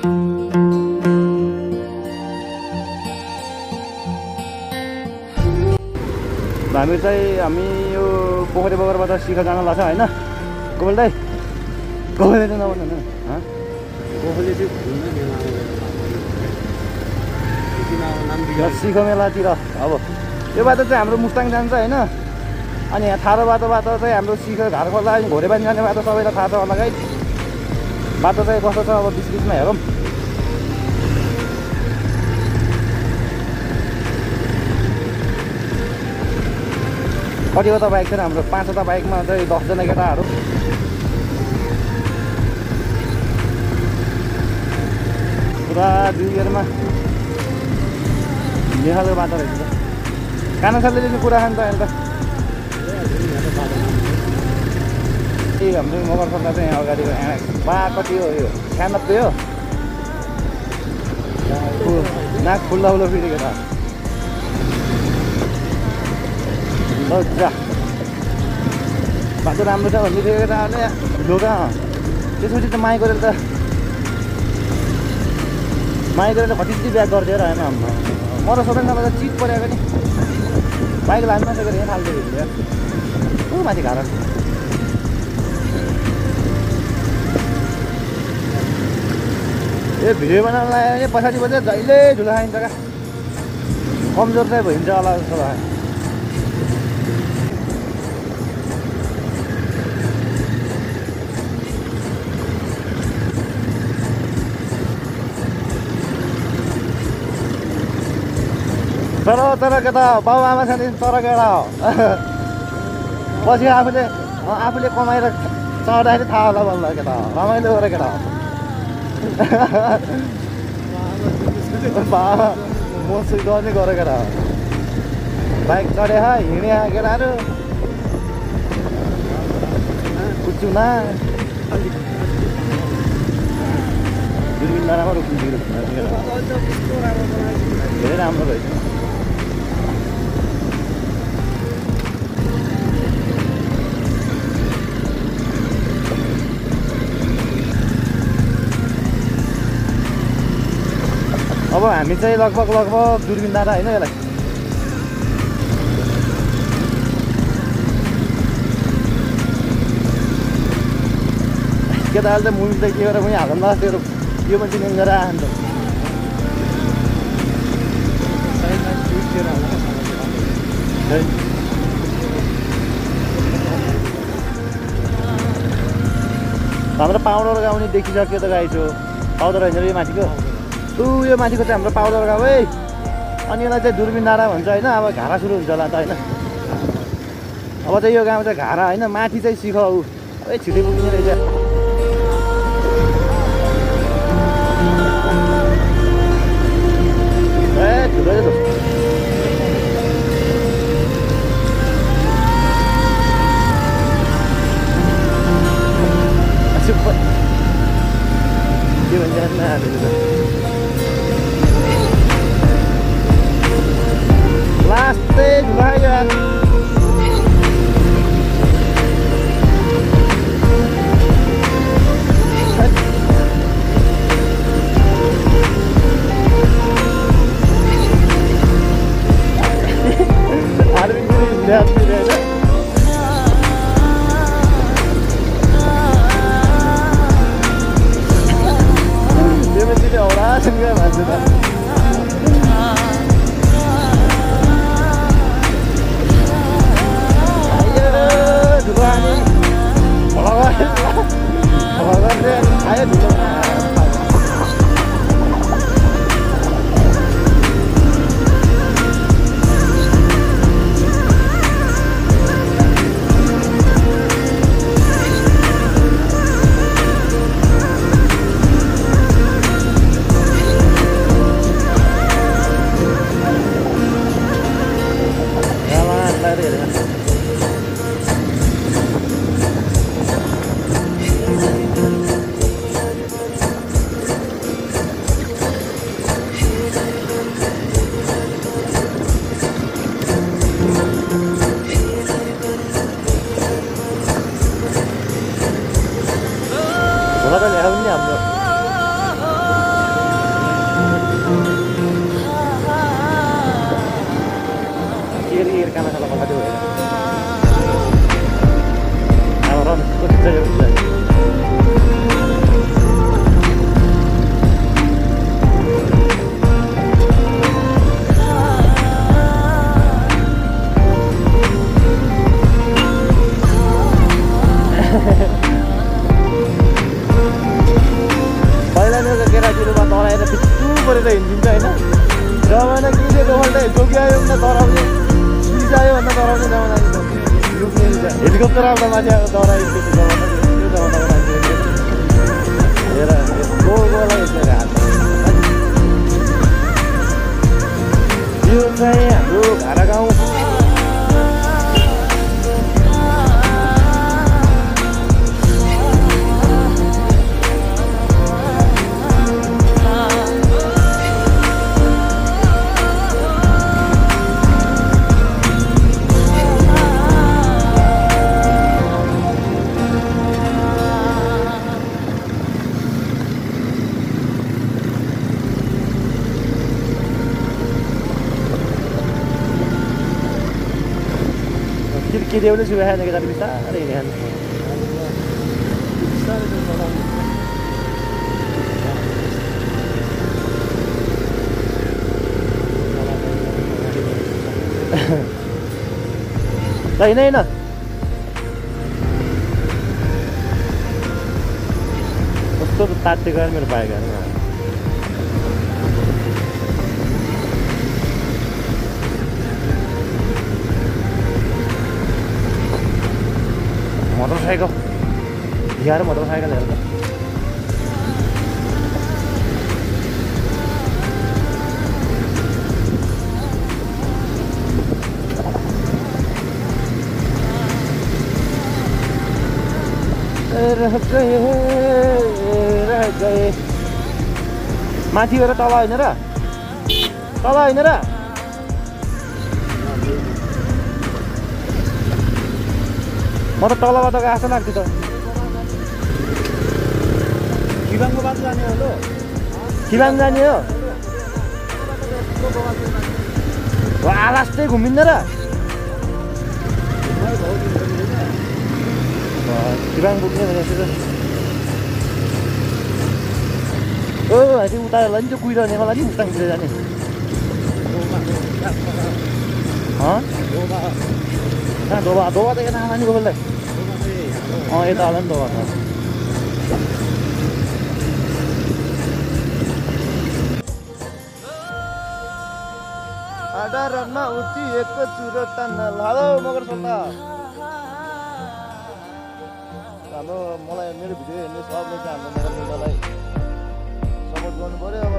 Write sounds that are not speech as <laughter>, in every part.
हामी चाहिँ हामी यो पोखरी बगरबाट शिखर जान लाग्छ होइन कपिल दाई कपिल चाहिँ नभन्नु न चाहिँ शिखर मेलातिर अब यो बाटो चाहिँ हाम्रो मुस्ताङ जान्छ होइन अनि यहाँ थारो बाटोबाट चाहिँ हाम्रो शिखर घर खोला अनि घोरेबानी जाने बाटो सबैलाई थाहा छ होला गाई बाटो चाहिँ कस्तो छ अब बिच बिचमा हेरौँ कतिवटा बाइक छ हाम्रो पाँचवटा बाइकमा चाहिँ दसजना केटाहरू पुरा न्युइयरमा नेपालको बाटो रहेछ काना सरले चाहिँ कुरा खान्छ अहिले त ए हाम्रो मगर खोल्दा चाहिँ यहाँ अगाडिको यहाँ बा कति हो यो छ्यानब्बे हो नाक खुल्ला खुल्ला फेरि केटा बाटो राम्रो छ भन्दै थियो ढिलो कहाँ त्यसपछि त माइ गरेर त माइ गरेर कति ब्याग गरिदियो र होइन। म र सोधन त चिप परेको नि। बाइक लानु नसकेर यहाँ फाल्दै हिँड्यो। ऊ माथि घर ए भिडियो बनाउन लाग्यो भने पछाडिबाट चाहिँ जहिले झुला खाइन्छ क्या। कमजोर चाहिँ भइन्छ होला जस्तो लाग्यो। तर तर केटा हो बाउ आमा छ नि तर केटा हो <laughs> पछि आफूले आफूले कमाएर चढ्दाखेरि थाहा होला बल्ल केटा रमाइलो गरेर केटा हो मोसु गर्ने गरेर केटा बाइक चढे हिँडे केटाहरू कुचुना दुर्बिन डाँडामा रोक्नु धेरै राम्रो रहेछ अब हामी चाहिँ लगभग लगभग दुर्बिन डाँडा होइन यसलाई? केटाहरूले त मुभी त के गरेर पनि हाल्नु न त्यो यो मान्छे निन्जेर आयो हाम्रो पाउडर गाउने देखिसक्यो त गाई छु पाउडर होइन र यो माथिको? ऊ यो माथिको चाहिँ हाम्रो पाउडर गाउँ है अनि यसलाई चाहिँ दुर्बिन डाँडा भन्छ होइन अब घारा सुरु हुन्छ होला त होइन। अब चाहिँ यो गाउँ चाहिँ घारा होइन माथि चाहिँ सिख ऊ। है छिटै पुग्ने रहेछ। बल्ल त्यो भएर अब रन कति केटाकेटीमा तराएर पिच्चु परेर हिँडिदिन्छ होइन जमाना किनेको पल्ट तराउने आयो भन्दा तराउने जमाना हेलिकप्टर आउँदा माथि त्यो मान्छे यो चाहिँ हाम्रो भाडा गाउँ किरियो पनि सुगा खाने केटाले बिस्तारै हिँडिहाल्छ होइन होइन कस्तो तात्ते गएर मेरो बाइक मोटरसाइकल यार मोटरसाइकल हेर त रह माथि गएर तल होइन र। तल होइन र। म त तलबाट गएको जस्तो लाग्थ्यो त किबाङको बाटो जाने हो लो जाने हो चाहिँ घुमिँदैन र किबाङ पुग्ने त ओ त्यो उताहरूलाई नि त्यो कुहिरहने मलाई नि मुक्ताङतिर जाने हँ कहाँ दोबा दोबा त यता आमा नि गोबरलाई अँ यता होला नि त आधारमा उतिएको चुरो तान्न हेलो मगर सोल्टा हाम्रो मलाई मेरो भिडियो हेर्ने सबले चाहिँ हाम्रो मगर सोल्टालाई सपोर्ट गर्नु पऱ्यो अब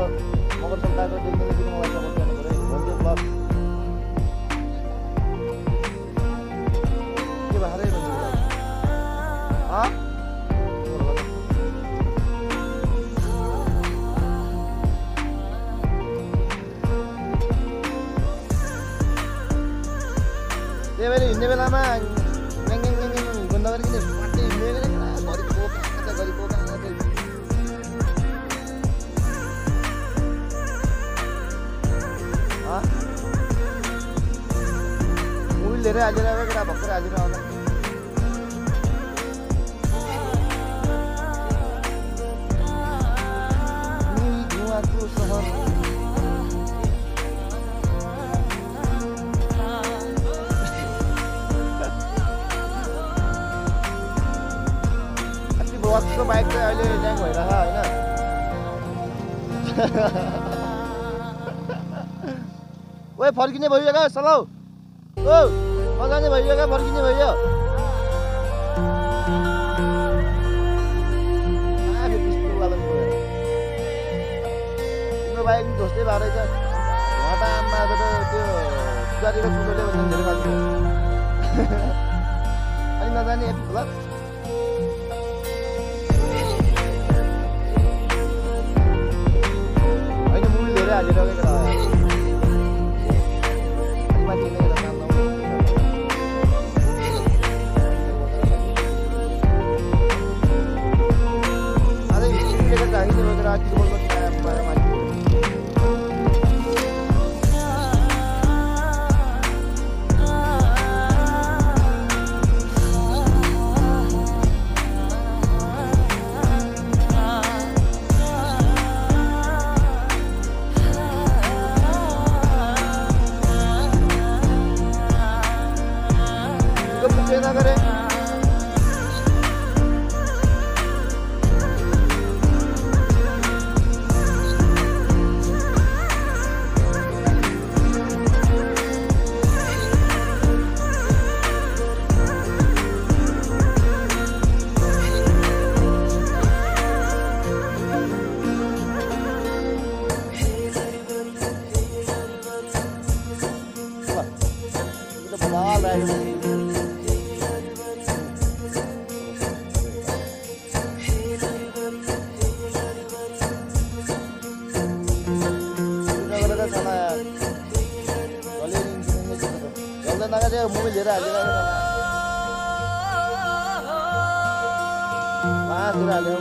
मगर सोल्टाको देख्ने पनि मलाई सपोर्ट गर्नु पऱ्यो भोल्टे ब्लग के भएरै भन्नु त्यही भएर हिँड्ने बेलामा गरिकन स्वाटै हिँड्ने घरि पोका घरि पोका धेरै हालेर केटा भर्खर हालेर आउँदा बसको बाइक चाहिँ अहिले ल्याङ भइरहेछ होइन ओए फर्किने क्या सलाउ ओ भयो क्या फर्किने भयो नि ध्वस्तै भएको रहेछ त आमा त त्यो गाडीको कुकुरले भन्दा धेरै बाल्छ अनि नजाने ल होइन मुभी धेरै हालेर ಅದೇ ಮೊಬೈಲ್ ಇರ ಅಲ್ಲಿ ಮಾತ್ರ ಅಲ್ಲಿ